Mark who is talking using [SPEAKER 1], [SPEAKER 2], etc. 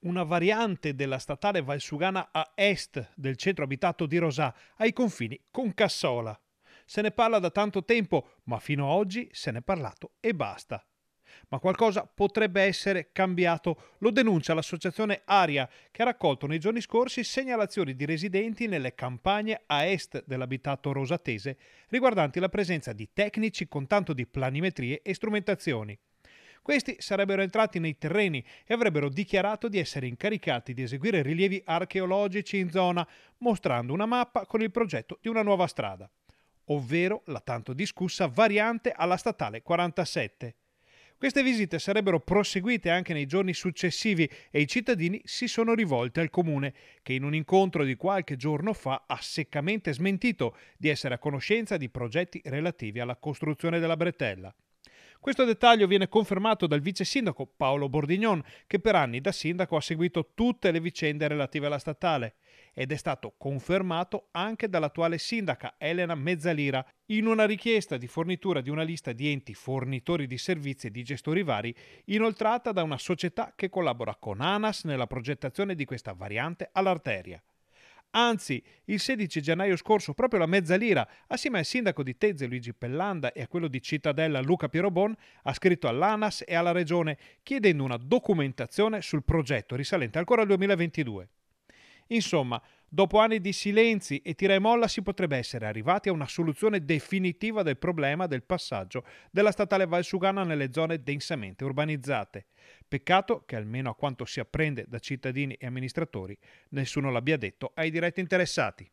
[SPEAKER 1] una variante della statale Valsugana a est del centro abitato di Rosà, ai confini con Cassola. Se ne parla da tanto tempo, ma fino ad oggi se n'è parlato e basta. Ma qualcosa potrebbe essere cambiato, lo denuncia l'associazione Aria, che ha raccolto nei giorni scorsi segnalazioni di residenti nelle campagne a est dell'abitato rosatese riguardanti la presenza di tecnici con tanto di planimetrie e strumentazioni. Questi sarebbero entrati nei terreni e avrebbero dichiarato di essere incaricati di eseguire rilievi archeologici in zona, mostrando una mappa con il progetto di una nuova strada, ovvero la tanto discussa variante alla statale 47. Queste visite sarebbero proseguite anche nei giorni successivi e i cittadini si sono rivolti al comune, che in un incontro di qualche giorno fa ha seccamente smentito di essere a conoscenza di progetti relativi alla costruzione della bretella. Questo dettaglio viene confermato dal vice sindaco Paolo Bordignon, che per anni da sindaco ha seguito tutte le vicende relative alla statale ed è stato confermato anche dall'attuale sindaca Elena Mezzalira in una richiesta di fornitura di una lista di enti fornitori di servizi e di gestori vari inoltrata da una società che collabora con ANAS nella progettazione di questa variante all'arteria. Anzi, il 16 gennaio scorso proprio la Mezzalira, assieme al sindaco di Tezze Luigi Pellanda e a quello di Cittadella Luca Pierobon, ha scritto all'ANAS e alla Regione chiedendo una documentazione sul progetto risalente ancora al 2022. Insomma, dopo anni di silenzi e tira e molla si potrebbe essere arrivati a una soluzione definitiva del problema del passaggio della statale Valsugana nelle zone densamente urbanizzate. Peccato che, almeno a quanto si apprende da cittadini e amministratori, nessuno l'abbia detto ai diretti interessati.